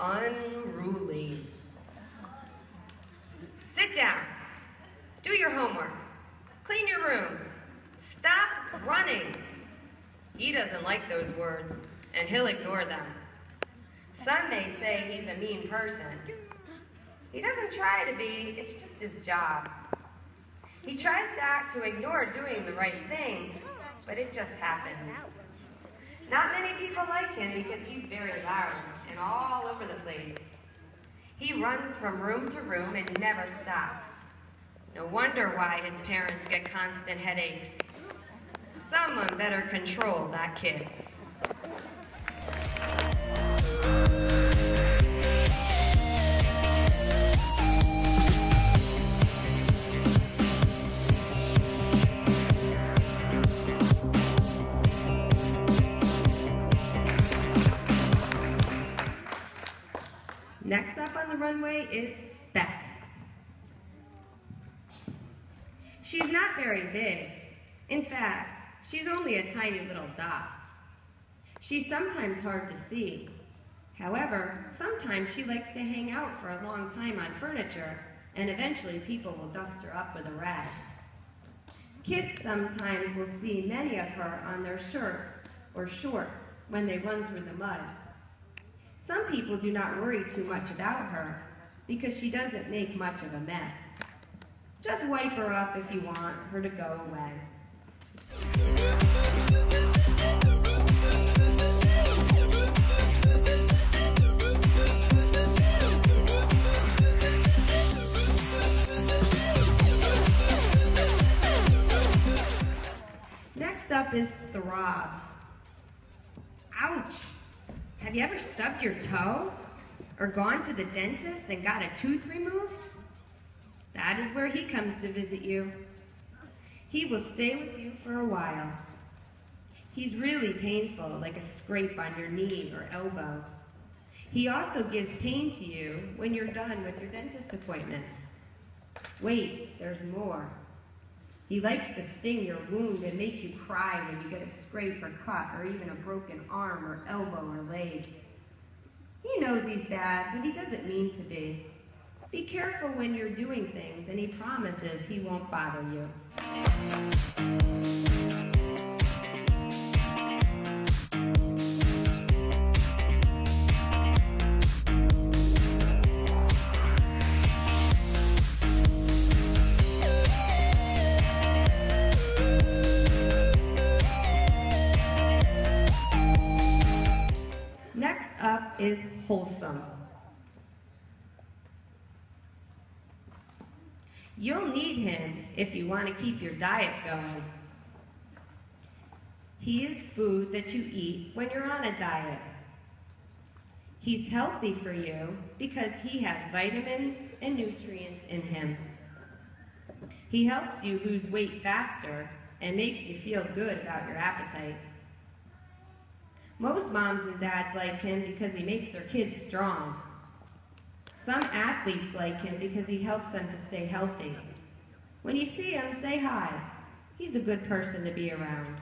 unruly. Sit down. Do your homework. Clean your room. Stop running. He doesn't like those words, and he'll ignore them. Some may say he's a mean person. He doesn't try to be, it's just his job. He tries to act to ignore doing the right thing, but it just happens. Not many people like him because he's very loud and all over the place. He runs from room to room and never stops. No wonder why his parents get constant headaches. Someone better control that kid. Next up on the runway is Speck. She's not very big. In fact, she's only a tiny little dot. She's sometimes hard to see. However, sometimes she likes to hang out for a long time on furniture, and eventually people will dust her up with a rag. Kids sometimes will see many of her on their shirts or shorts when they run through the mud. Some people do not worry too much about her because she doesn't make much of a mess. Just wipe her up if you want her to go away. Next up is Throb. Ouch! Have you ever stubbed your toe? Or gone to the dentist and got a tooth removed? That is where he comes to visit you. He will stay with you for a while. He's really painful, like a scrape on your knee or elbow. He also gives pain to you when you're done with your dentist appointment. Wait, there's more. He likes to sting your wound and make you cry when you get a scrape or cut or even a broken arm or elbow or leg. He knows he's bad, but he doesn't mean to be. Be careful when you're doing things, and he promises he won't bother you. Is wholesome. You'll need him if you want to keep your diet going. He is food that you eat when you're on a diet. He's healthy for you because he has vitamins and nutrients in him. He helps you lose weight faster and makes you feel good about your appetite. Most moms and dads like him because he makes their kids strong. Some athletes like him because he helps them to stay healthy. When you see him, say hi. He's a good person to be around.